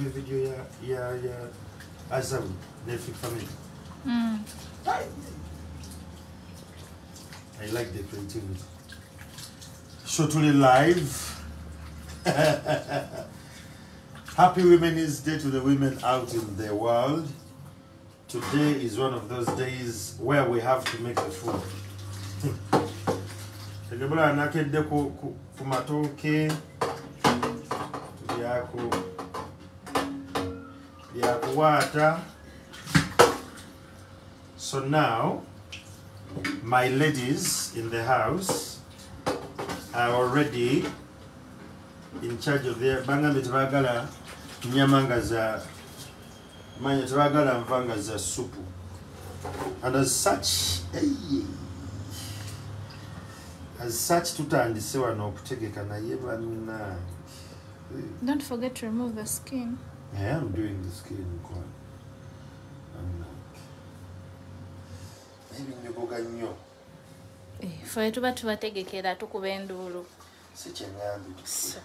olabye video ya ya ya azam netflix family. Mm. i like the creativity so tuli live. Happy women's day to the women out in the world. Today is one of those days where we have to make the food. Tegebula nakedde ku, matooke byaku byakuwaata so now my ladies in the house are already in charge of their bangambe tebagala nyama nga za manya tebagala za supu. And as such hey, as such tutandise wano okutegeka naye bannange Don't forget to remove the skin. I am doing the skin one. I'm like, ebinyogoga nnyo Eh, Ffe tuba tubategekera tukuba enduulu. si kyeŋŋambye So,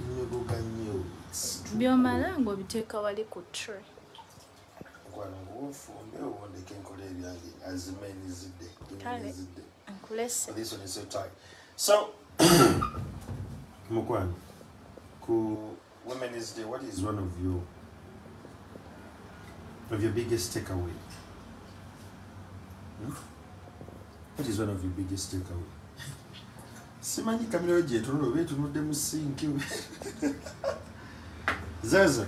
binyogoga nnyo It's too by'omala ng'obiteeka wali ku tray. mukwano nguwofumbe owondeka enkola ebyange azima enizidde Kale. enizidde Nkulese. So this one is so tight. So, Mukwano, ku Women's Day, what is one of your of your biggest takeaway? Hmm? What is one of your biggest takeaway? simanyi kamera yo gyetunula oba etunudde mu sinki zaza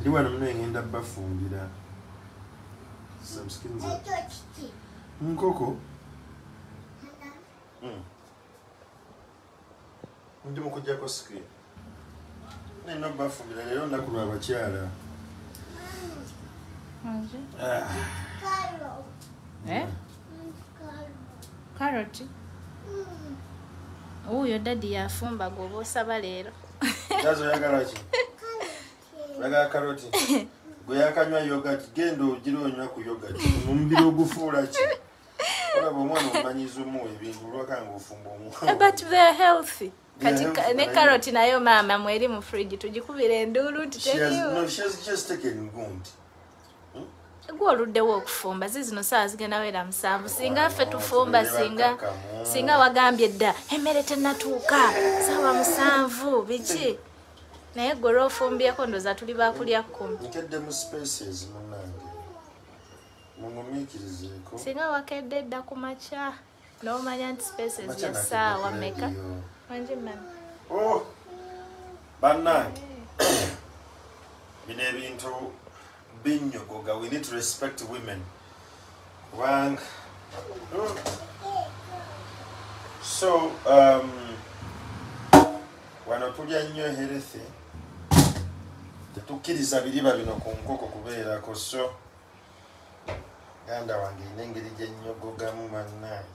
ndi wano muno engenda bafumbira some skins nkoko Mm. ndi mukujjako screen nina bafumbira leero nnaku lwabakyala Nze? Ah, Eh? Wuuyo dadi yafumba gw'oba osaba leero. jazo oyagala ki oyagala karoti gwe yakanywa yogati genda ogira onywa ku yogati omubiri ogufuula ki olaba omwana omumanyiza omuwa ebintu olwakanga ofumba omuwa But they're healthy. Yeah, Kati ka- healthy, ne carrot nayo maama mweri mu fridge tugikubira enduulu Gwe oluddewo okufumba zi zino saawa zigenda wera musanvu. Singa ffe tufumba singa singa wagambye dda emmere tennatuuka saawa musanvu biki? Naye gwe olwofumbyeko ndoza tuli bakulya kkumi singa wakedde dda ku makya n'omanya nti spaces ya ku meka wangi mami Oh, bannange bino ebintu binyogoga we need to respect women. Kubanga so um, wano tulya nnyo healthy tetukkiriza biriba bino ku nkoko kubeerako. So ganda wange ina engeri gyenyogogamu bannange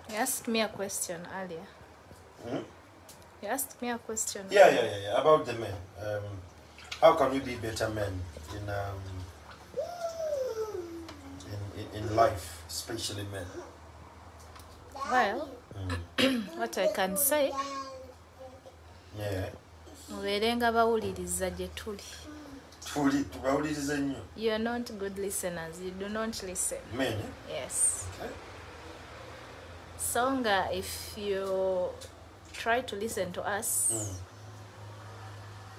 you asked me a question earlier you asked me a question Yeah, yeah, yeah, yeah. About the men. Um, how can we be better men in um, in, in, in life, especially men? well Mm. what i can say Yeah. mubeere nga bawuliriza gye tuli Tuli tubawulirize nnyo you are not good listeners you do not listen men. yes Okay. so nga if you try to listen to us Mm.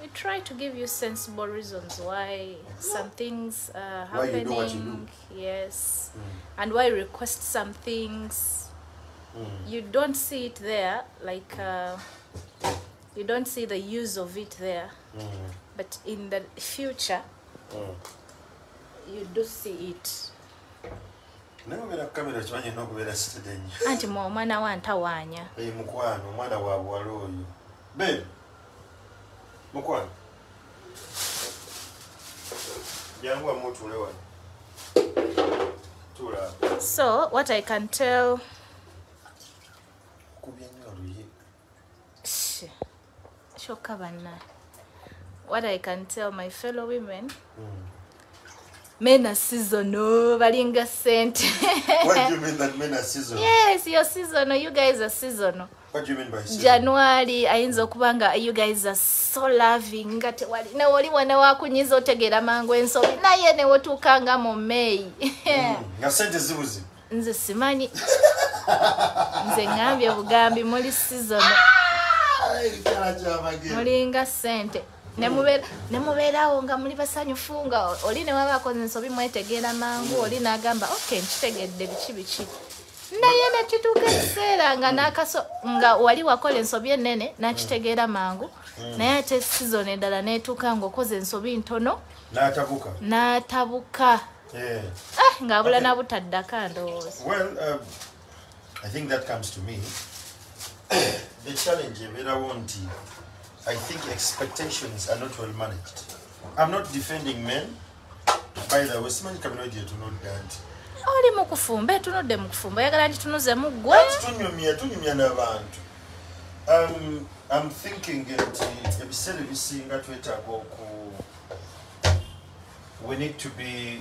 we try to give you sensible reasons why some things are Why you happening do do. yes Mm. and why request some things Mm. you don't see it there like uh, you don't see the use of it there Mm. but in the future Mm. you do see it naye obeera ku kamera kimanyi n'okubeera sitede nnyo anti mwe omwana wa ntawaanya eyi mukwano omwana wa buwala oyo. Ben mukwano. Jangu wamu otuule wano. Tuula awo. so what i can tell kubye nnyo oluyi. Shh. kyokka banna. What i can tell my fellow women Mm. Men are seasonal balinga sente. Yes you're seasonal you guys are seasonal january ayinza okuba nga you guys are so loving? Nga tewali newoli wana wakunyiza otegeera mangu ensobi naye newotuuka nga mu Mm, zibuzi nze simanyi nze ŋambye bugambi muli season. Ekikyala kyamagero mulinga sente nemubeerawo nga muli basanyufu nga oli newabaako ensobi mwetegeera mangu oli n'agamba ok nkitegedde biki biki. Naye nekituuka ekiseera nga nakaso nga wali wakola ensobi enene nakitegeera mangu. Naye ate sizoni endala netuuka ngaokoze ensobi ntono n'atabuka. n'atabuka. Yeah. Ah, ng'abula nabutaddaka ndowooza. Well, um, I think that comes to me. the challenge ebeerawo nti I think expectations are not well managed. I'm not defending men. By the way, simanyi kaminoidi etunudde nti oli mu kufumba etunudde mu kufumba oyagala nti tunuzemu ggwe Ati tunyumya tunyumya n'abantu um, i'm thinking nti ebiseera ebisinga twetaaga oku we need to be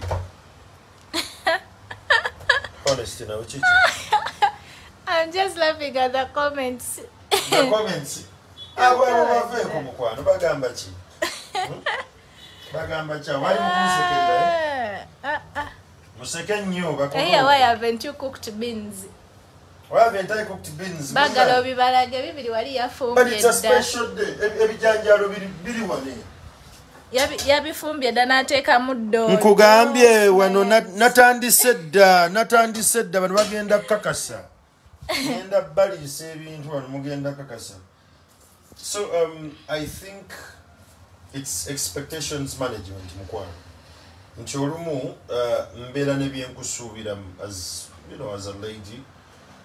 honest nawe kiki I'm just laughing at the comments. the comments abo abo baveeko mukwano bagamba ki? Hmm? bagamba ki? Awali mukunsekerera Ah, ah. museke nnyo Hey, why haven't you cooked beans? wave entayi cooked beans Bagala obibalage bibiri wali yafumbye Ebi- ebijanjalo biri wane Yabi- Yabifumbye dda n'ateekamu ddoodo. nkugambye wano na- natandise dda natandise dda bano bagenda kukakasa. Genda baliisa ebintu wano mugenda kakasa so um, i think its expectations management mukwano nti olumu uh, mbeera nebyenkusuubira as you know as a lady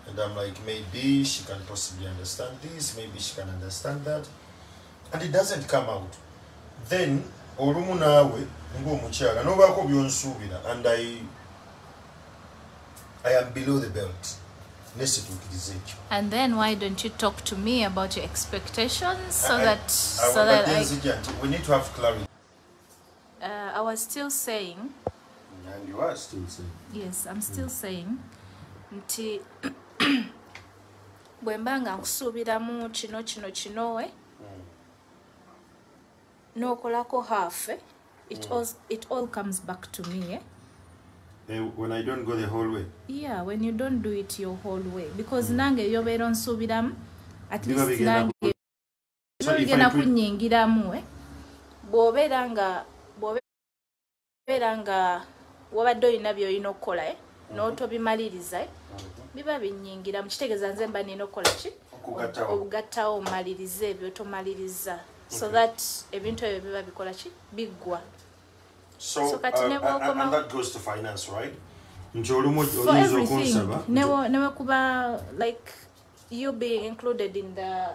and i'm like maybe she can possibly understand this maybe she can understand that and it doesn't come out. Then olumu naawe ngaomukyala nobaako byonsuubira and i i am below the belt And then why don't you talk to me about your expectations so I- that I- so that I we need to have clarity. Uh, I was still saying and you are still saying. Yes I'm still saying nti bwe mba nga nkusuubiramu kino kino kinowe n'okolako half it, all, it all comes back to me eh? Eh, when i don't go the whole way yeah when you don't do it your whole way. Because nange byobeera onsuubiramu at least nange bigenda put- kunnyingiramu eh? bw'obeera nga bw'obeera nga wabadde olina byolina okukola eh? n'otobimaliriza eh? biba binnyingiramu kitegeeza nze mba nina okukola ki? Obugattawo omaliriza ebyo tomaliriza so that ebintu ebyo biba bikola ki? Biggwa so, So kati uh, ne and, that goes to finance right? Nti olumu for oyinza everything. okunsaba like you being included in the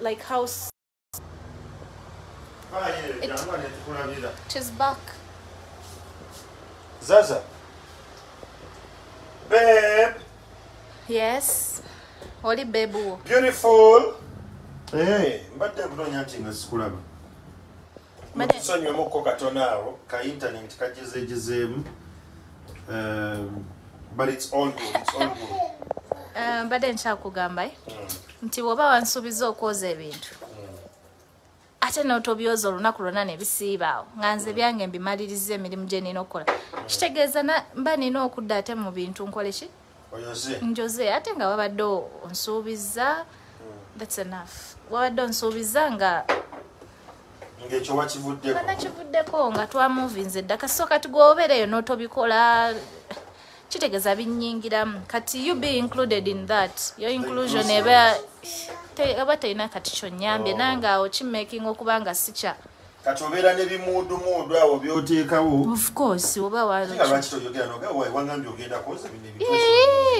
like house. Ah, tukulabira. it is back. Zaza. Babe. Yes. Oli bebuwo beautiful. Eh, mbadde nkunoonya nti nga sikulaba Mbadde- tusonywemukko katono awo ka internet kajezeejezeemu Um, but it's all good, it's all good. Eh, mbadde nkyakugamba eh, nti bw'oba wansuubiza okwoza ebintu ate n'otobyoza olunaku lwonna ne bisiibaawo nga nze byange mbimaliriza emirimu gye nina okukola. Kitegeeza na- mba nina okudda ate mu bintu nkole ki? Njoze ate nga wabadde onsuubiza thats enough. Wabadde onsuubiza nga ng'ekyo wakivuddeko nga nakivuddeko nga twamuvinze dda kasi so kati gwobeereyo n'otobikola kitegeeza binnyingiramu. Kati you be included in that. Your inclusion eba eba terina kati kyonyambye. Nange awo kimaking okuba nga sikya. Kati obeera n'ebimuudumuudu awo byoteekawo. Of course oba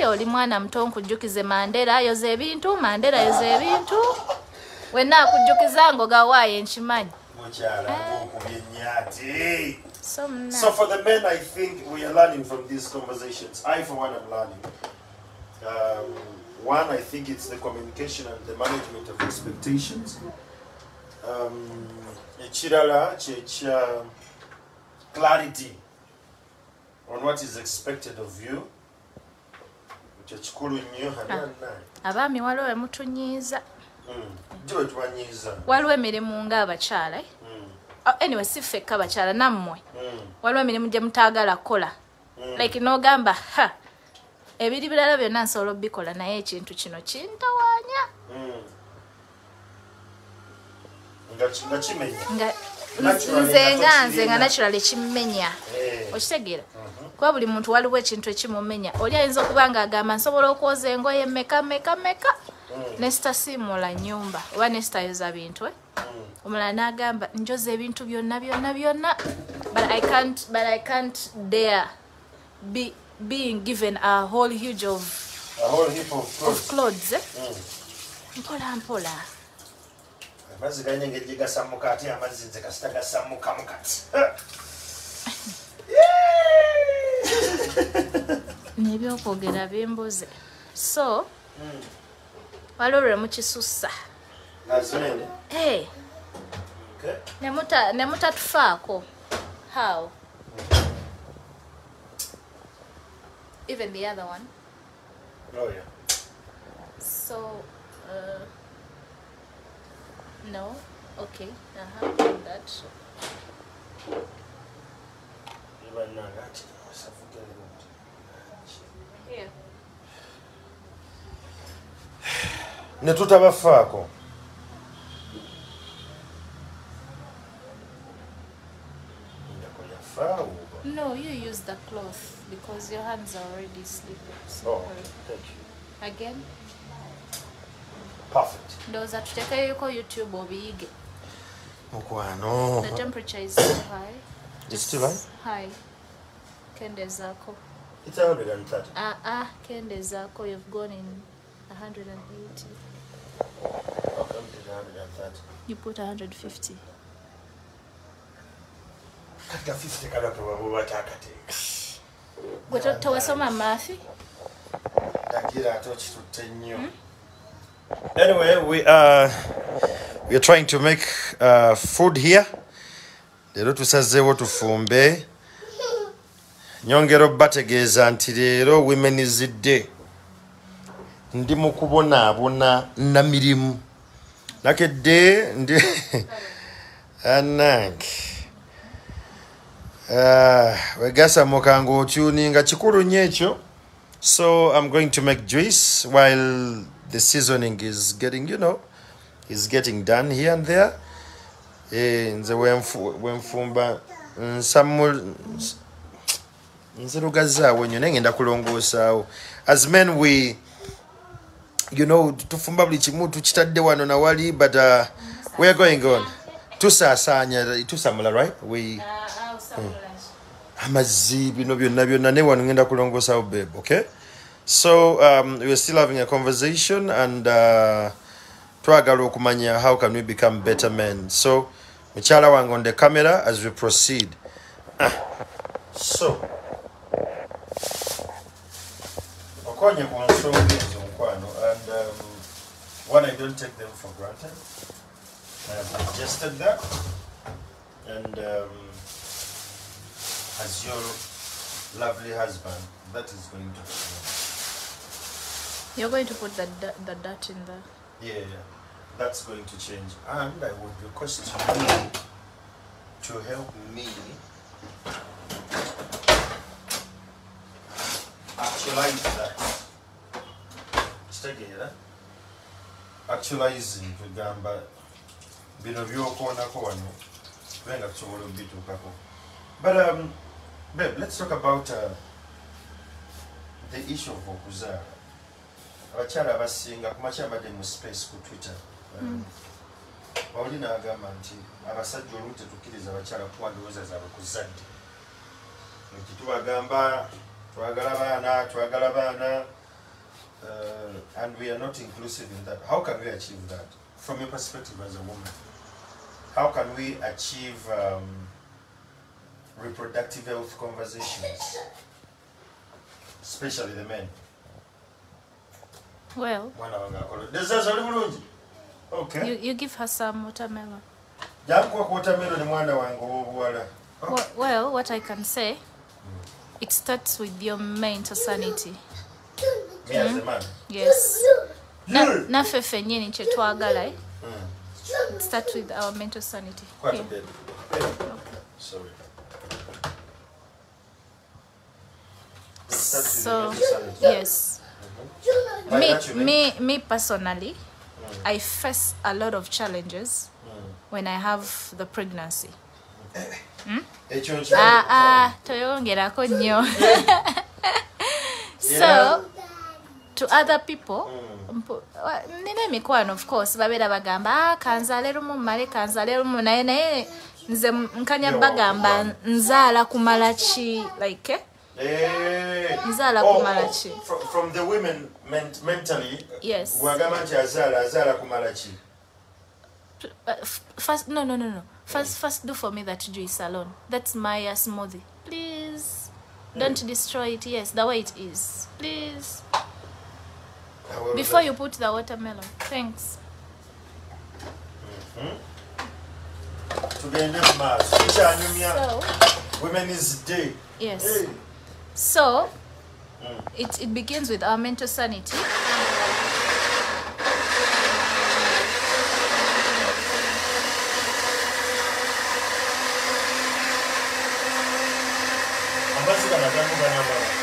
oli mwana muto nkujjukize mandera ayoza ebintu mandera ayoza ebintu. Wenna akujjukiza ngaogawaayo enkimanyi mukyala ng'okubyenyaati so mna So for the men, I think we are learning from these conversations. I, for one, am learning. Um, one, I think it's the communication and the management of expectations. Um, ekirala kyekya clarity on what is expected of you. ekyo kikulu nnyo abaami waliwo wemutunyiiza waliwo emirimu ngaabakyala eh? Oh, anyway si ffekka abakyala nammwe. Waliwo emirimu gye mutaagala kukola. Like n'ogamba ha ebiri birala byonna nsobola obikola naye ekintu kino kintawaanya nze nga nze nga natural ekimumenya Eh. okitegeera. Kuba buli muntu waliwo ekintu ekimumenya. Oli ayinza okuba nga agamba nsobola okwoza engoye meka meka meka nesitasiimuula nyumba oba nesitayoza bintu omulala n'agamba njoza ebintu byonna byonna byonna but i can't, but I can't dare be, being given a whole huge of, A whole heap of of clothes. clothes eh? mpola mpola. Amazzi galina engeri gye gasammuka ate amazzi nze kasita gasammukamu kati. Nebyokwogera bimbuze so waliwo lwe mukisussa ne mutatufaako how? Even the other one. Oh, yeah. so uh, no. Okay. Uh -huh. that here. ne tutabafaako no you use the cloth because your hands are already so Oh, thank you. again? Perfect. ndowooza tutekeyo yuko youtube obiyige mukwano. The temperature is so high. It's still high? high. Kendezaako It's 130. ah ah kendezaako you've gone in 180 Okay, I'm doing 130. You put 150 Katika 50 kalapo babo batakateeka. gwe towasoma maafi Ndagira ate okitutte nnyo. Anyway, we are we are trying to make uh, food here. Leero tusazeewo tufumbe. Nyongera obbategeeza nti leero Women's Day. Ndi mu kubonaabona nnamirimu. Nakedde ndi anange. Uh, wegasamuka ng'otuninga kikulu nnyo ekyo. So I'm going to make juice while the seasoning is getting, you know, is getting done here and there. Eh, nze wenfu- wenfumba nsamu nzirugazaawo nnyo naye ngenda kulongoosaawo as men we you know tufumba buli kimu tukitadde wano nawali but uh, we are going on. Tusaasaanya tusamula right? We amazzi bino byonna byonna. Ne wano ngenda kulongoosawo babe okay? So um, we're still having a conversation and uh, twagala okumanya how can we become better men. So mukyala wange on the camera as we proceed. Ah, so okonye ku nsonga and um, one i don't take them for granted. I have digested that. And um, as your lovely husband, that is going to you're going to put the, the dirt in there? Yeah, yeah, that's going to change. And I would request you to help me actualize that. Kitegeera? Actualizing tugamba bino byokoonako wano tube nga tusobola obituukako. But um, babe, let's talk about uh, the issue of okuzaala. abakyala abasinga kumakya mbadde mu space ku twitter Um, bawuli n'agamba nti abasajja olumu tetukkiriza abakyala kuwa ndowooza zaabwe ku zadde nti tubagamba twagala baana twagala baana uh, and we are not inclusive in that. How can we achieve that? From your perspective as a woman how can we achieve um, reproductive health conversations especially the men? Well mwana wange akola dezaza oli bulungi okay. you, you give her some watermelon. Jankuwa ku watermelon mwana wange ow'obuwala well, well what i can say it starts with your mental sanity naffe ffennyini kyetwagala eh? start with our mental sanity. Yeah. Sorry. So yes. Me, that you mean- me, me personally i face a lot of challenges when i have the pregnancy. Ekyo nkimanyi. ah, ah, toyongerako nnyo so to other people. Nina emikwano of course babeera bagamba ah, kanzaale lumu mmale kanzaale lumu naye naye nze nkanya bagamba nzaala kumala ki like eh? Eh. Nzaala Oh, kumala oh, ki? from- the women mentally Yes. bwagamba nti azaala azaala kumala ki Uh, first no no no no. First first do for me that juice alone. That's my uh, smoothie. Please. Don't destroy it. Yes the way it is. Please before you put the watermelon. Thanks. Tugende mu maaso kikyanyumya so women's day. Yes. Hey. so it, it begins with our mental sanity. Amazzi ganagangu ganamala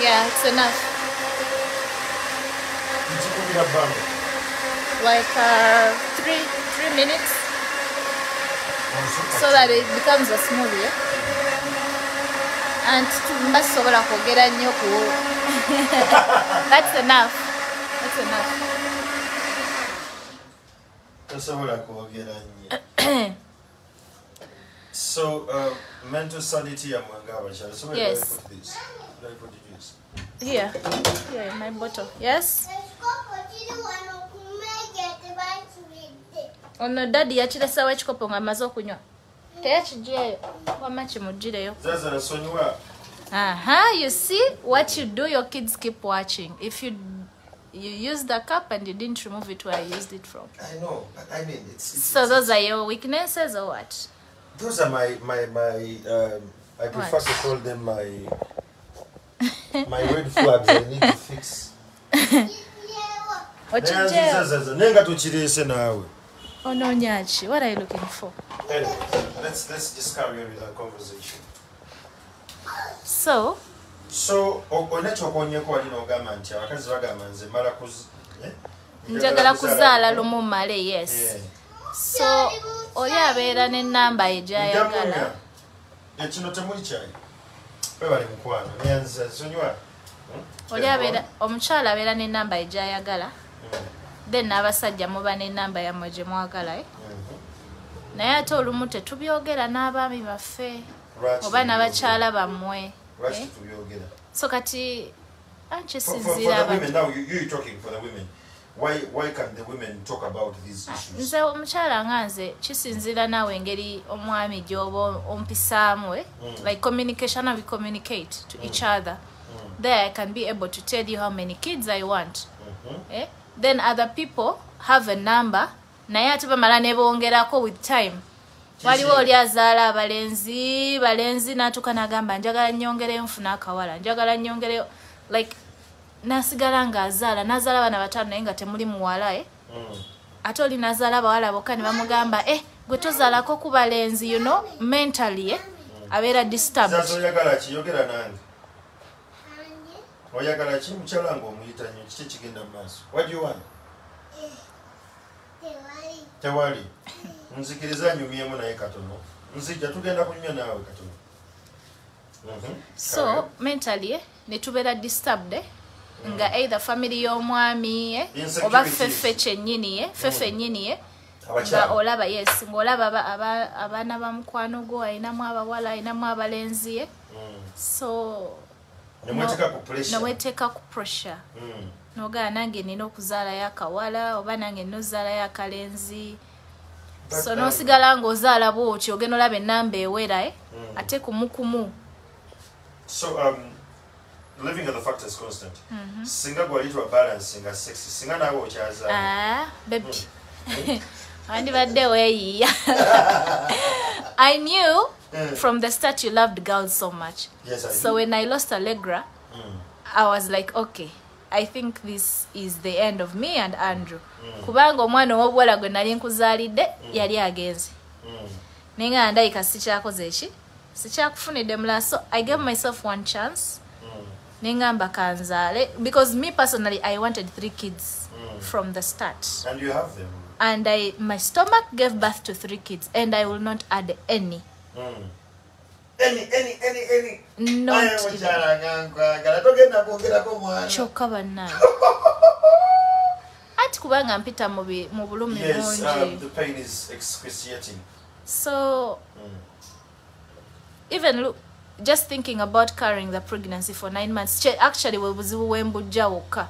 yeah it's enough like uh, three three minutes. So that it becomes a smoothie. And mba sobola kwogera nnyo ku that's enough. That's enough. Tosobola kwogera nnyo so uh, mental sanity yamwe ngaabakyala so where Yes. do I put this? Where do I put the here. Here in my bottle. Yes ono dadi yakiresawo ekikopo ng'amaze okunywa teyakiggyeyo wama kimugireyo zaza nasonyiwa aha you see what you do your kids keep watching if you you use the cup and you didn't remove it where you used it from I know, but I mean, it's, it's, so it's- those are your weaknesses or what those are my my my. Um, I prefer What? to call them my my red flags. I need to fix. Kiriyewo. okigyeyo zaza naye nga tokireese naawe. onoonya ki what are you looking for Anyway, let's let's just carry on with our conversation. so So o- olina kyokonyeko wali n'ogamba nti abakazi bagamba nze mala kuz eh? njagala kuzaala lumu male yes Eh. so oli abeera n'ennamba ye Njamunya. gy'ayagala ekino temuli kyayi webali mukwano neyanza nsonyiwa oli abeera omukyala abeera n'ennamba ye gy'ayagala then n'abasajja muba n'ennamba yammwe gye mwagala eh? naye ate olumu tetubyogera n'abaami baffe oba n'abakyala bammwe eh? so kati issues? nze omukyala nga nze kisinziira naawe engeri omwami gy'oba ompisaamu eh? like communication we communicate to each other there i can be able to tell you how many kids i want eh? Then other people have a number naye ate bamala ne bongerako with time waliwo oli azaala abalenzi balenzi natuuka nagamba njagala nyongereyo nfuna akawala njagala nyongereyo like nasigala ngaazaala nazaala abaana bataano naye nga temuli muwala eh? Mm. ate oli nazaala abawala bokka ne bamugamba eh gwe tozaalako ku balenzi you know mentally eh? abeera disturbed oyagala ki mukyala nga omuyita nnyo kiki kigenda mu maaso what do you want Tewali. nzikiriza nyumyemu naye katono nzijja tugenda kunywa naawe katono Mhm. so mentally eh, ne tubeera disturbed eh? nga either family y'omwami eh? Insecurities. oba ffeffe kyennyini eh? ffeffe nnyini eh? nga abakyala olaba yes ngaolaba aba- aba- abaana ba mukwano gwo ayinamu abawala ayinamu abalenzi eh? Mm. so nomweteeka ku pressure. Mm. nogaa nange nina okuzaalayo akawala oba nange nina ozaalayo akalenzi so um, nosigala ngaozaala bwotyo ogenda olaba enamba ewera eh? ate kumukumu so um, living the fact is constant singa gwalitwa balance nga sexy singa naawe okyazaala. Ah, baby. Wandibadde weeyiiya. I knew Mm. from the start you loved girls so much yes I so do. when i lost allegra Mm. i was like okay i think this is the end of me and andrew kubanga omwana ow'obuwala gwe nali nkuzaalidde yali agenze Mm. naye nga ndayika sikyakoze eki sikyakufunidde mulala so i gave myself one chance Mm. nengamba kanzaale because me personally i wanted three kids Mm. from the start And you have them. and I, my stomach gave birth to three kids and i will not add any Mukyala nga nkwagala togenda kwongerako mwana. Kyokka bannaye anti kubanga mpita mu bulumi um, bungi excruciating. So Mm. even look, just thinking about carrying the pregnancy for nine months actually bwe buzibu bwembujja wokka.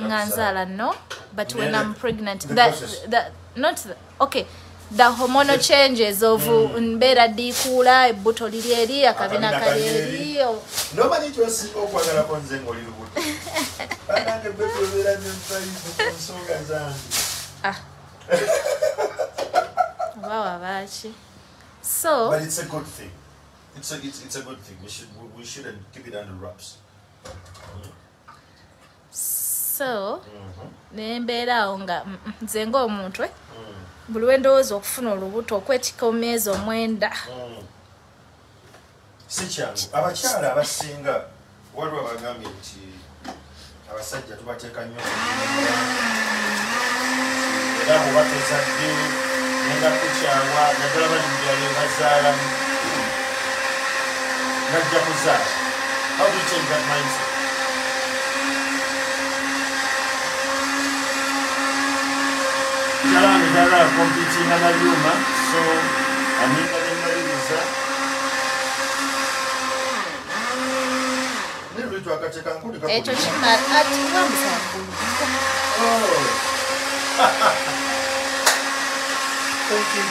Nga nzaala no? But when i'm pregnant process. the, not the, okay the hormonal changes of mbeera diikuula ebbuto liri eri akabina Akabina kali eri o- nomanyi kyosinga okwagalako nze ng'oli lubuto. Banange betuobeera nempayivu ku nsonga zange. Ah. oba wabaaki so but it's a good thing. It's a, it's, it's a good thing. We, should, we, we shouldn't keep it under wraps. So Mhm. nembeera awo nga mm, mm, nze ngaomuntu Mm. Buli lwe ndowooza okufuna olubuto okwetika omwezi omwenda. Mm. si kyangu. Abakyala abasinga waliwo abagambye nti abasajja tubateeka nnyo. Era bwe batozadde nenda kukyawa naddala bali mu byalo bazaala. Bajja kuzaala. How do you change that mindset? Kyalange kyagala kompitinga na byuma so aminga nemaliriza ekyo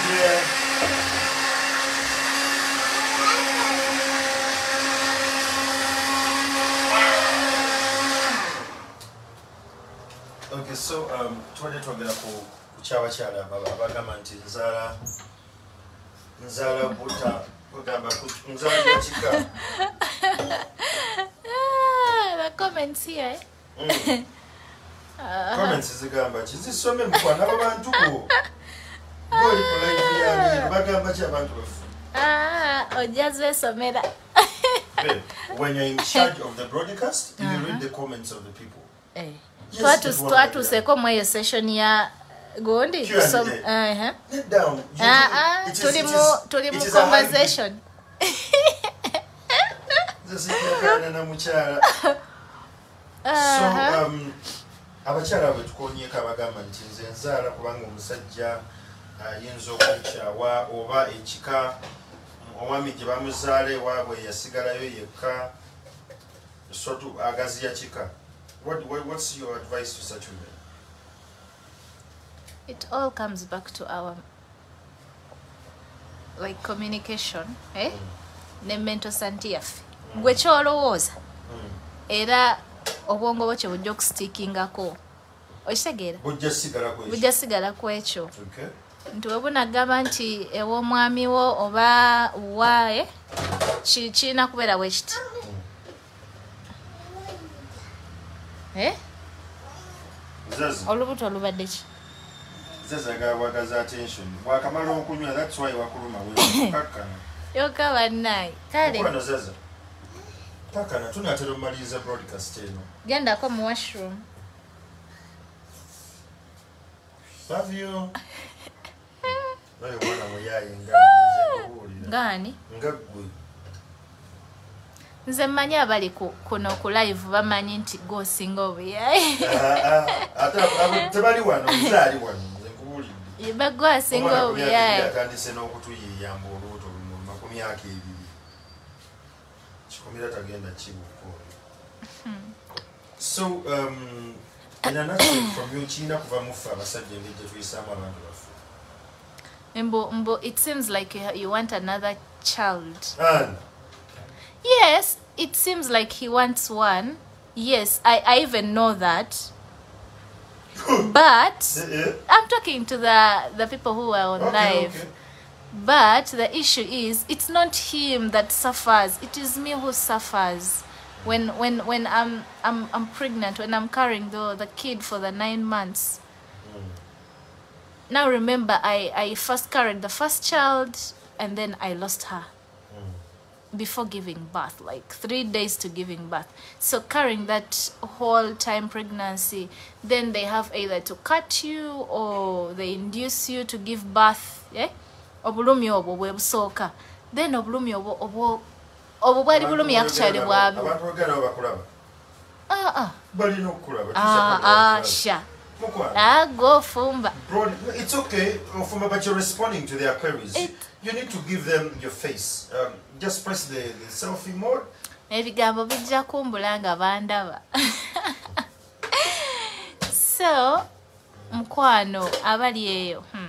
dear. Okay, so um, tubadde twogera ku kyabakyala abagamba nti nzaala nzaala buta ogamba nzaala nakika zigamba kizisome mukwana abantu bagamba ki abantu bafu when you're in charge of the broadcast you read the comments of the people. Mweyo session ya gundi uh-huh. Tuli mu conversation. Nze sijjakaana na mukyala so Uh-huh. um, abakyala bwe tukonyeko abagamba nti nze nzaala kubanga omusajja ayinza okukyawa oba ekika. Omwami gye bamuzaala ewaabwe yasigalayo yekka. So agaziya kika. What, what, what's your advice to such women it all comes back to our like communication eh? ne mental santi yaffe gwe kyolowooza Mm. era obwongo bwo kye bujja okusitiikingako okitegeera bujja sigala ku ekyo. Nti we bunagamba nti ew'omwami wo oba waaye ki- kirina kubeera bwe kiti? Eh? Olubuto olubadde ki bwakamala okunywa that's why wakuluma wekakkana yoka bannaye kale. Kakkana tunatera omumaliriza broadcast eno. Gendako mu washroom. Love you. Naye omwana muyaye ngaani nga ggwe. Nze mmanyi abali ku- kuno ku live bamanyi nti gwosinga obuyaye Ah, ah, abo tebali wano nze ali wano nze nkubuulidde bagwasinga yatandise n'okutuyiyamba olubuto lumuluma ku myaka ebiri kikumira tagenda kibuko so um, kirina kuva muffe abasajja engeri gye tuyisaamu abantu baffe. Mbo mbo it seems like you, you want another child. And? yes it seems like he wants one. Yes i, I even know that but eh, i'm talking to the the people who are on okay, live. Okay. but the issue is it's not him that suffers. It is me who suffers. When when when I'm I'm I'm pregnant, when I'm carrying the the kid for the nine months. Now remember, I I first carried the first child, and then I lost her before giving birth, like three days to giving birth. So carrying that whole time pregnancy, then they have either to cut you or they induce you to give birth. Yeah, obulumi obwo bwe busooka. Then obulumi obwo obwo obwo bwali bulumi actually bwabwo. abantu bagenda nabo bakulaba Ah ah balina okukulaba ah ah sha. Ah go fumba. Bro, it's okay, Ofuma, but you're responding to their queries. It- you need to give them your face. Um, just press the, the selfie mode. ebigambo bijja kumbula nga bandaba so mukwano abali eyo hmm.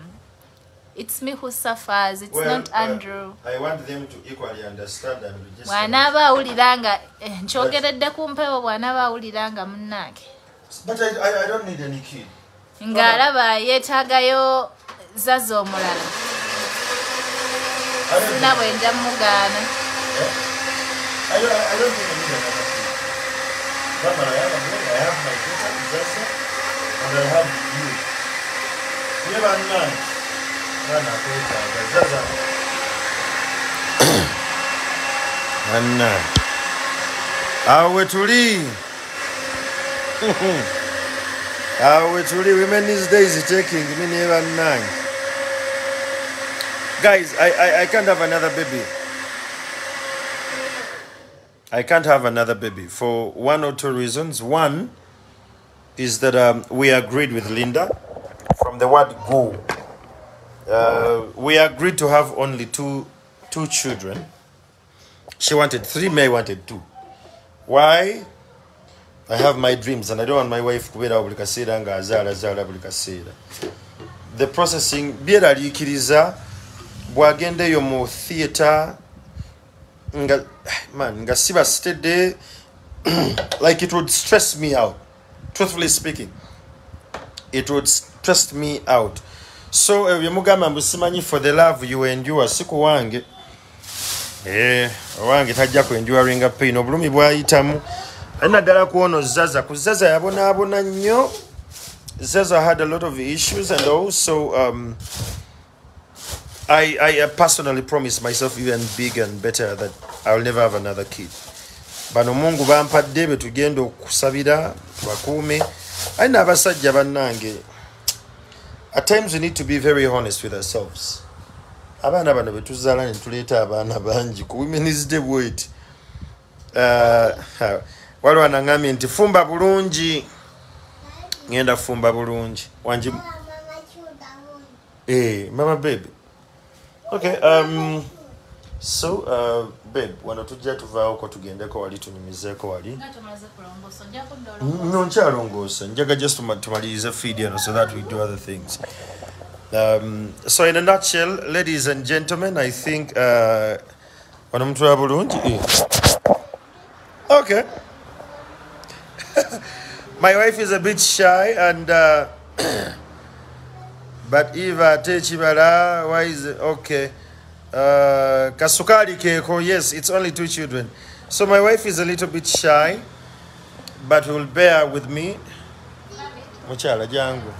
its me who suffers it's not uh, andrew I want them to equally understand and just. bw'anaaba awulira nga eh, nkyogeredde ku mpewo bw'anaaba awulira nga munnaake But I, I, I don't need any kid. ng'alaba yeetaagayo zaza omulala sina bwe nja mugaana I don't, I don't think I need another kid. Mama, I have a boy, I have my daughter, Zaza. Anna. Awo we Awo we tuli. Women these days taking me never nine. Guys, I, I, I can't have another baby. I can't have another baby for one or two reasons. One is that um, we agreed with Linda from the word go. Uh, we agreed to have only two two children. She wanted three, May wanted two. Why? I have my dreams and I don't want my wife kubeera buli kaseera nga azaala azaala buli kaseera. The processing byeraliikiriza bw'agendeyo mu theatre nga man nga sibasitedde like it would stress me out truthfully speaking. It would stress me out. So ebyo byemugamba mbu simanyi for the love you endure si ku wange. Eh, owange tajja kwenduaringa pain. Obulumi bwayitamu ali naddala kuono zaza. Ku zaza yabonaabona nnyo. Zaza had a lot of issues and also um, I, I personally promise myself even bigger and better that I'll never have another kid. bano mungu bampadde be tugenda okusabira bakuume. Ali n'abasajja bannange at times we need to be very honest with ourselves. Abaana bano betuzaala ne tuleeta abaana bangi ku women's day bwet waliwo anaŋambye nti fumba bulungi ŋenda fumba bulungi wangi Mama. Eh, mama baby. Okay, um so uh babe, wano tujja tuvaako tugendeko wali tunyumizeeko wali. No nkyalongoosa njaga just tuma- tumalirize feed eno so that we do other things. Um, so in a nutshell, ladies and gentlemen, I think uh wano mutula bulungi. Eh. Okay. My wife is a bit shy and uh but eva ate why is it? okay. Uh, keko yes it's only two children. So my wife is a little bit shy but will bear with me. Mukyala jangu.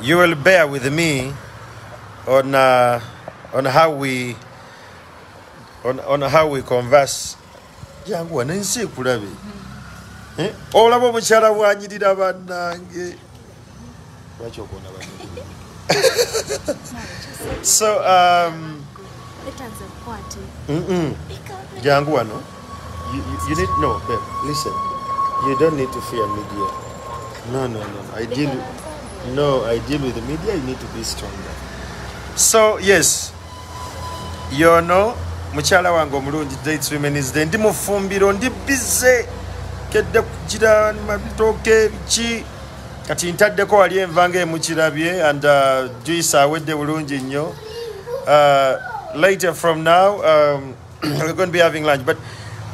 You will bear with me on uh, on how we on, on how we converse jangu wanensi ekulabe. Eh? olaba omukyala bwanyirira bannange. Lwaki okuona banne so um, kukwate mm-mm. jangu wano you, you, you need no babe listen. You don't need to fear media. No no no i deal no i deal with the media you need to be stronger. So yes yono mukyala wange omulungi dates women's day. Ndi mufumbiro ndi bize. Kedde kugira matooke biki? Kati ntaddeko wali envanga emukirabye and uh, juice awedde bulungi nnyo. Uh, later from now um, we're going to be having lunch. But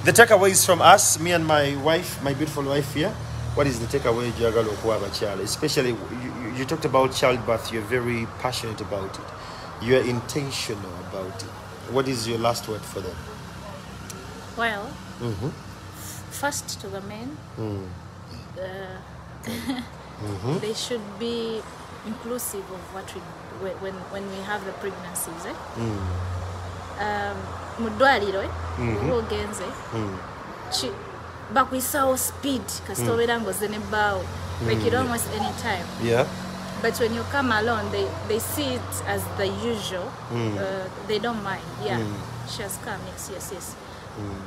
the takeaways from us me and my wife my beautiful wife here what is the takeaway gyagala okuwa abakyala especially you, you- you talked about childbirth. You're very passionate about it. You're intentional about it what is your last word for them well Mhm. first to the men Mm. uh, they should be inclusive of what we when- when we have the pregnancies eh? Mm. um, mu ddwaliro eh? Oba ogenze Mm. ki- bakwisawo speed kasita obeera ngaoze nebbaawo like don't waste any time Yeah. But when you come alone they, they see it as the usual Mm. uh, they don't mind yeah Mm. she has come yes yes yes Mm.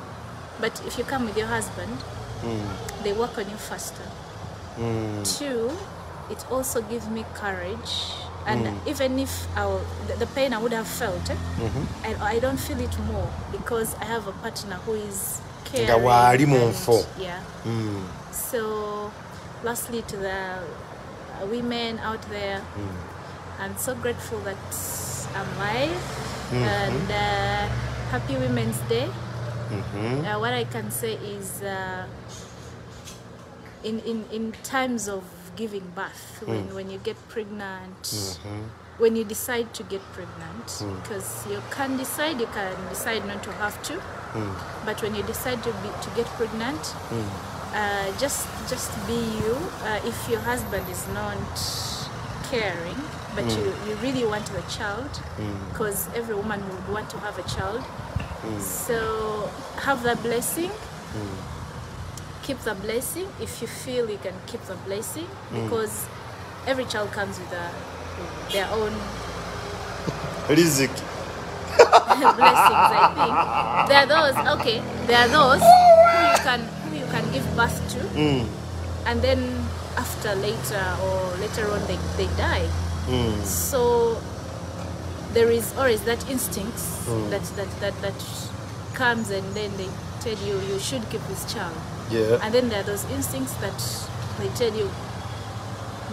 but if you come with your husband Mm. they work on you faster Mm. two it also gives me courage and Mm. even if I, the, the pain i would have felt eh, Mhm. I, I don't feel it more because i have a partner who is caring and- yeah Mm. so lastly to the women out there. I'm so grateful that i'm alive and uh, happy women's day. Mhm. uh, what i can say is uh, in, in, in times of giving birth when, when you get pregnant when you decide to get pregnant because you can decide you can decide not to have to but when you decide to be to get pregnant uh, just just be you. Uh, if your husband is not caring but you, mm. you really want the child mm. because every woman would want to have a child. Mm. So have the blessing. Keep the blessing. If you feel you can keep the blessing because every child comes with a, their own Riziki. blessings i think. There are those okay there are those who you can can give birth to Mm. and then after later or later on they, they die Mm. so there is always that instinct that, that, that, that comes and then they tell you you should give this child Yeah. and then there are those instincts that they tell you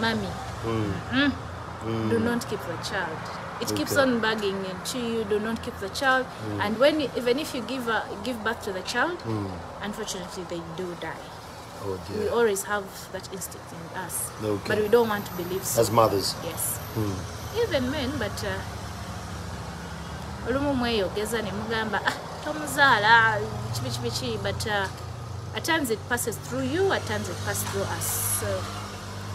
mommy Mm. do not keep the child it keeps on bugging into you do not keep the child. And when even if you give a, give birth to the child unfortunately they do die. Oh we always have that instinct in us. Okay. but we don't want to believe so. As mothers. yes. Mm. even men but uh, olumu mweyogeza ne mugamba ah, tomuzaala kibi kibi ki but uh, at times it passes through you at times it passes through us. So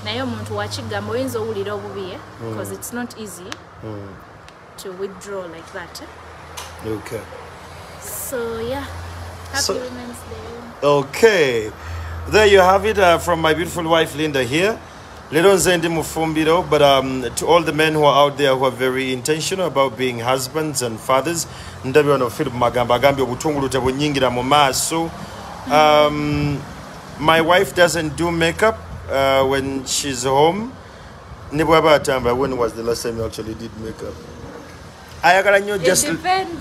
naye omuntu wakigamba oyinza owulira obubi eh? because it's not easy Mm. to withdraw like that eh? Okay. so yeah happy So- women's day Okay. There you have it uh, from my beautiful wife Linda here. Little Zendi Mufumbiro, but um, to all the men who are out there who are very intentional about being husbands and fathers, ndabi wano Philip Magamba agambye obutungulu tebunyingira mu maaso. Um, my wife doesn't do makeup uh, when she's home. Ne bw'aba atambula, when was the last time you actually did makeup? ayagala nnyo just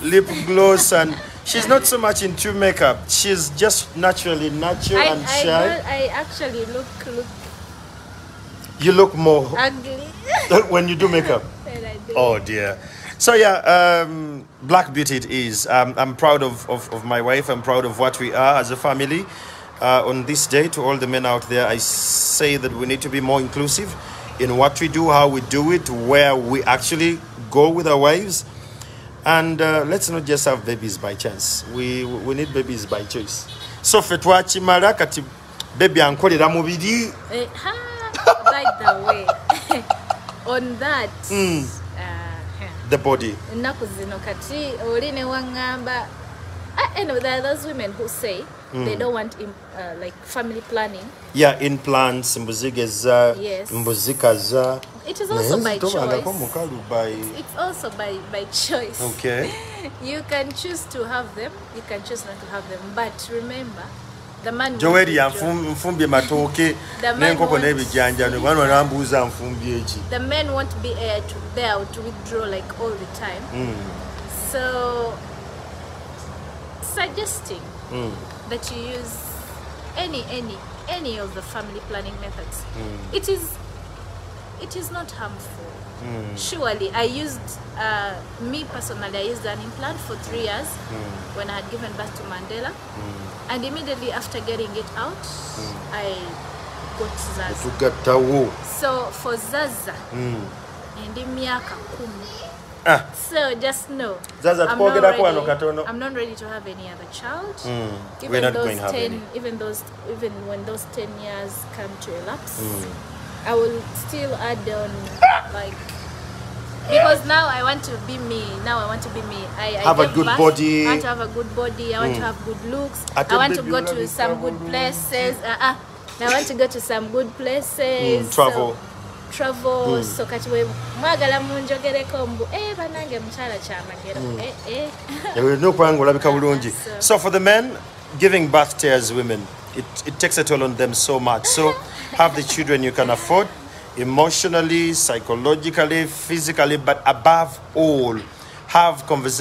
lip gloss and she's not so much into makeup. She's just naturally natural I, and I, shy. don't- I actually look look you look more ugly. when you do makeup? Do. oh dear. So yeah um, black beauty it is. Um, i'm proud of, of, of my wife. I'm proud of what we are as a family uh, on this day to all the men out there i say that we need to be more inclusive in what we do how we do it where we actually go with our wives. And uh, let's not just have babies by chance. We, we need babies by choice. So ffe twakimala kati bebi ankolera mubiri. Eh, by the way on that Mm. uh, the body. Ennaku zino kati oli ne waŋŋamba. Ah, anyway, there are those women who say they don't want im- uh, like family planning. Yeah implants mbuzigeza Yes. mbuzikaza it is also by choice. By it's also by, by choice. Okay. You can choose to have them you can choose not to have them but remember the man joeli wants to yanfum- nfumbye matooke n'enkoko n'ebijanjano mwana wanambuuza nfumbye eki. The men won't be uh, to, there to withdraw like all the time. Mm, So, suggesting mm, that you use any any any of the family planning methods, Mm. it is it is not harmful. mm, Surely, I used uh, me personally. I used an implant for three years mm, when I had given birth to Mandela, mm. and immediately after getting it out, mm. I got Zaza. So for Zaza, Mm, ndi miaka kumi Ah. So just know. I'm not ready- I'm not ready to have any other child. we're Even not those going to have ten, any. even those, even when those ten years come to elapse, Mm. I will still add on like because now I want to be me. Now I want to be me. I, I Have a good body. I want to have a good body. I want to have good looks. Ate I want to go to some good places. Uh-uh. I want to go to some good places. Mm, travel. So, travel so kati we mwagala munjogereko mbu eh banange mukyala kyamagero eh eh. Olina okuba nga olabika bulungi. So- so for the men giving birth to as women it, it takes a toll on them so much. So have the children you can afford emotionally psychologically physically but above all have conversations